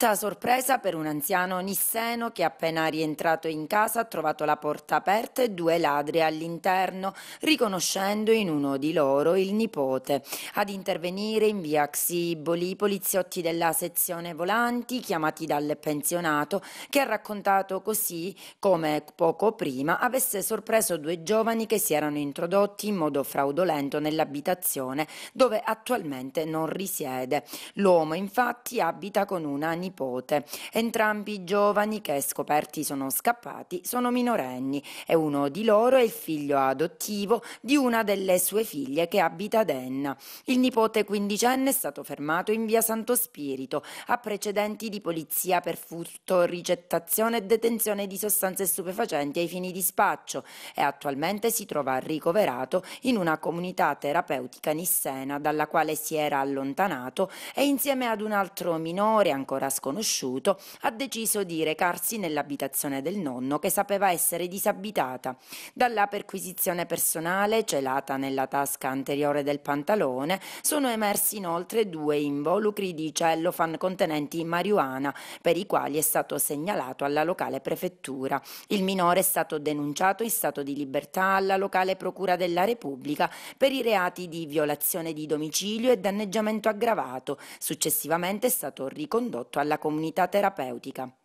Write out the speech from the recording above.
Brutta sorpresa per un anziano nisseno che appena rientrato in casa ha trovato la porta aperta e due ladri all'interno, riconoscendo in uno di loro il nipote. Ad intervenire in via Xiboli i poliziotti della sezione volanti chiamati dal pensionato che ha raccontato così come poco prima avesse sorpreso due giovani che si erano introdotti in modo fraudolento nell'abitazione dove attualmente non risiede. L'uomo infatti abita con una nipote. Entrambi i giovani che scoperti sono scappati sono minorenni e uno di loro è il figlio adottivo di una delle sue figlie che abita ad Enna. Il nipote quindicenne è stato fermato in via Santo Spirito a precedenti di polizia per furto, ricettazione e detenzione di sostanze stupefacenti ai fini di spaccio e attualmente si trova ricoverato in una comunità terapeutica nissena dalla quale si era allontanato e insieme ad un altro minore ancora sconosciuto, ha deciso di recarsi nell'abitazione del nonno che sapeva essere disabitata. Dalla perquisizione personale, celata nella tasca anteriore del pantalone, sono emersi inoltre due involucri di cellofan contenenti marijuana, per i quali è stato segnalato alla locale prefettura. Il minore è stato denunciato in stato di libertà alla locale procura della Repubblica per i reati di violazione di domicilio e danneggiamento aggravato. Successivamente è stato ricondotto alla comunità terapeutica.